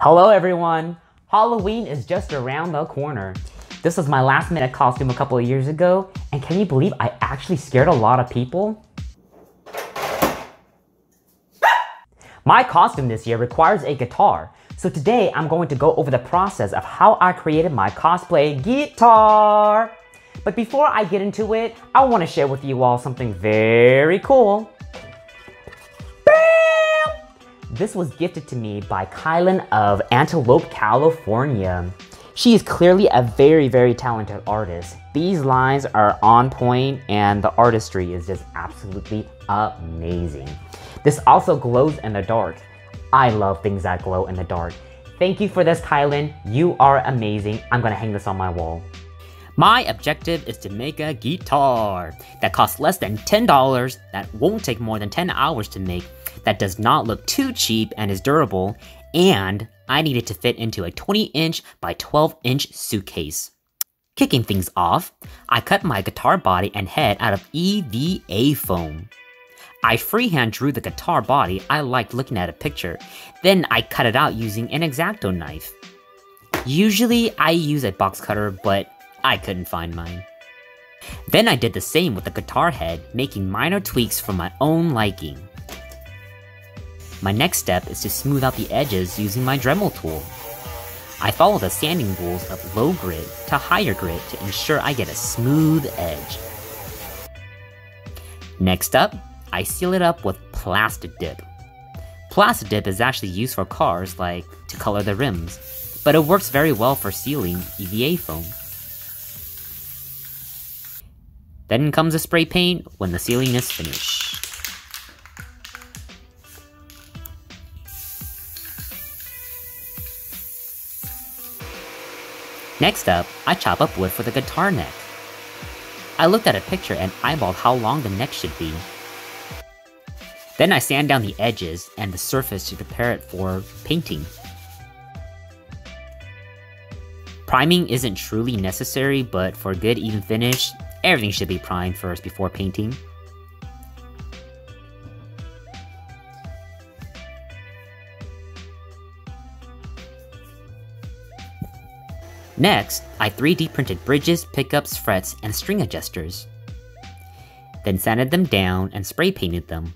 Hello everyone! Halloween is just around the corner. This was my last minute costume a couple of years ago, and can you believe I actually scared a lot of people? My costume this year requires a guitar, so today I'm going to go over the process of how I created my cosplay guitar. But before I get into it, I want to share with you all something very cool. This was gifted to me by Kylan of Antelope, California. She is clearly a very, very talented artist. These lines are on point and the artistry is just absolutely amazing. This also glows in the dark. I love things that glow in the dark. Thank you for this, Kylan. You are amazing. I'm gonna hang this on my wall. My objective is to make a guitar that costs less than $10, that won't take more than 10 hours to make, that does not look too cheap and is durable, and I need it to fit into a 20 inch by 12 inch suitcase. Kicking things off, I cut my guitar body and head out of EVA foam. I freehand drew the guitar body I liked looking at a picture, then I cut it out using an X-Acto knife. Usually I use a box cutter, but I couldn't find mine. Then I did the same with the guitar head, making minor tweaks for my own liking. My next step is to smooth out the edges using my Dremel tool. I follow the sanding rules of low grit to higher grit to ensure I get a smooth edge. Next up, I seal it up with plastic dip. Plastic dip is actually used for cars, like to color the rims, but it works very well for sealing EVA foam. Then comes the spray paint when the sealing is finished. Next up, I chop up wood for the guitar neck. I looked at a picture and eyeballed how long the neck should be. Then I sand down the edges and the surface to prepare it for painting. Priming isn't truly necessary, but for a good even finish, Everything should be primed first before painting. Next, I 3D printed bridges, pickups, frets, and string adjusters. Then sanded them down and spray painted them.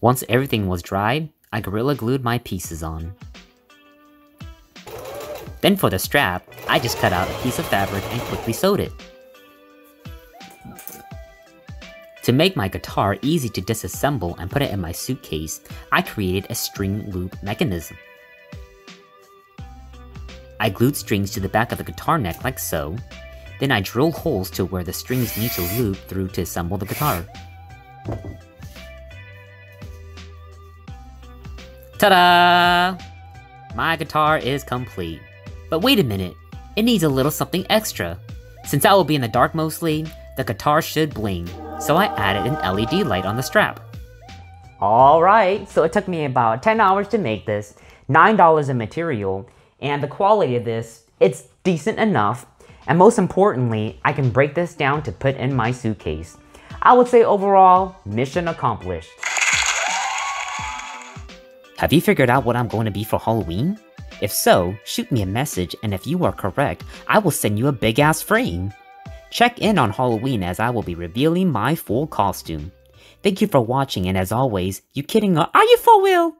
Once everything was dry, I Gorilla Glued my pieces on. Then for the strap, I just cut out a piece of fabric and quickly sewed it. To make my guitar easy to disassemble and put it in my suitcase, I created a string loop mechanism. I glued strings to the back of the guitar neck like so, then I drilled holes to where the strings need to loop through to assemble the guitar. Ta-da! My guitar is complete. But wait a minute, it needs a little something extra. Since I will be in the dark mostly, the guitar should bling, so I added an LED light on the strap. Alright, so it took me about 10 hours to make this, $9 in material, and the quality of this, it's decent enough, and most importantly, I can break this down to put in my suitcase. I would say overall, mission accomplished. Have you figured out what I'm going to be for Halloween? If so, shoot me a message and if you are correct, I will send you a big ass frame. Check in on Halloween as I will be revealing my full costume. Thank you for watching and as always, you kidding or are you for real?